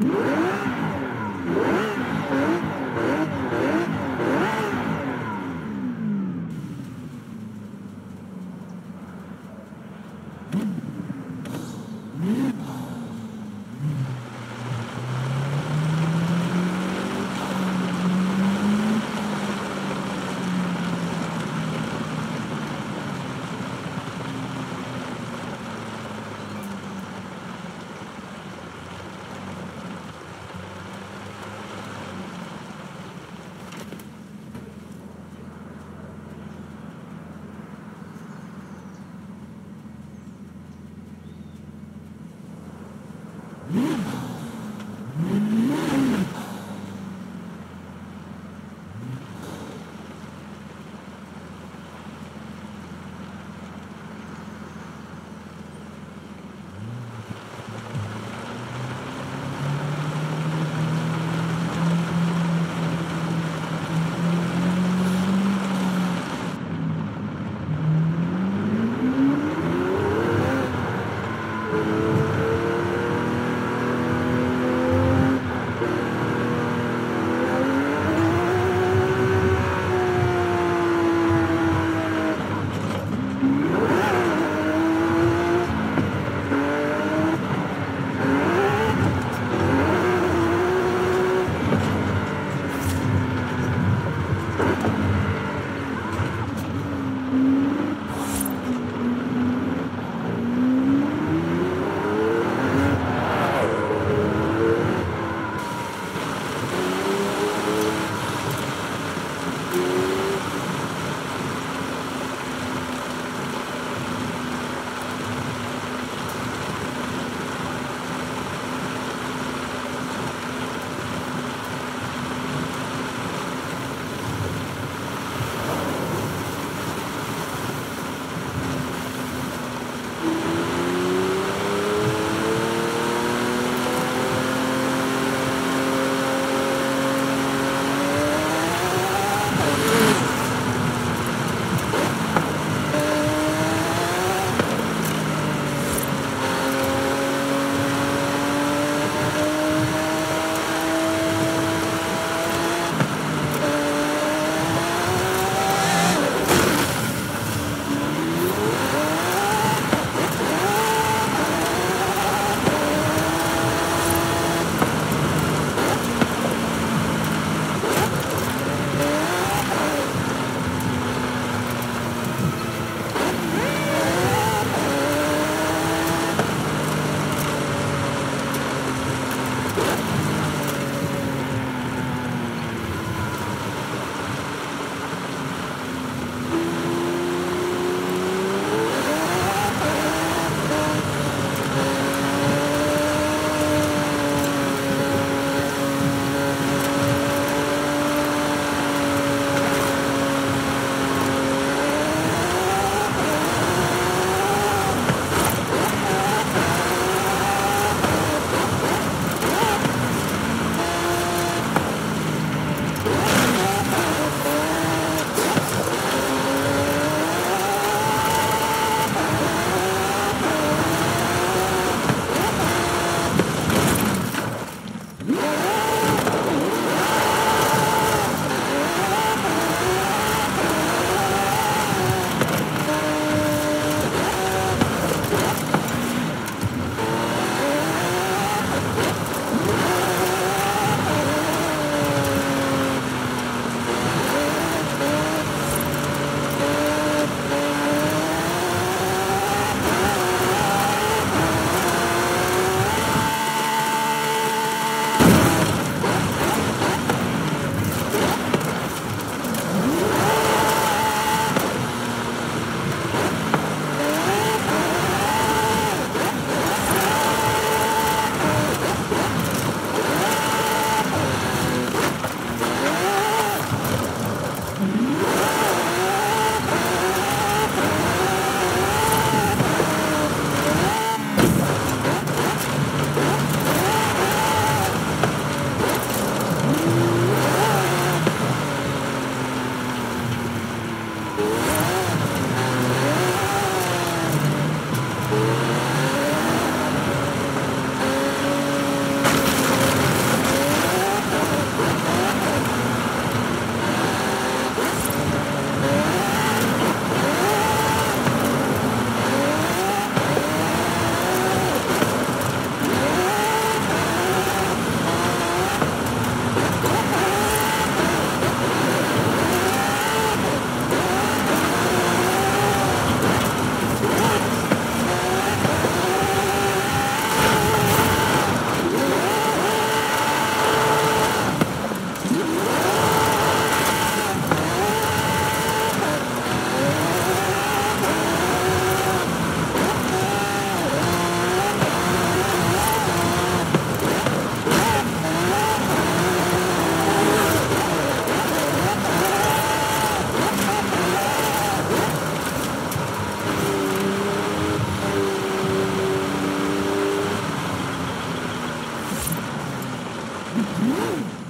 Yeah. Mm-hmm.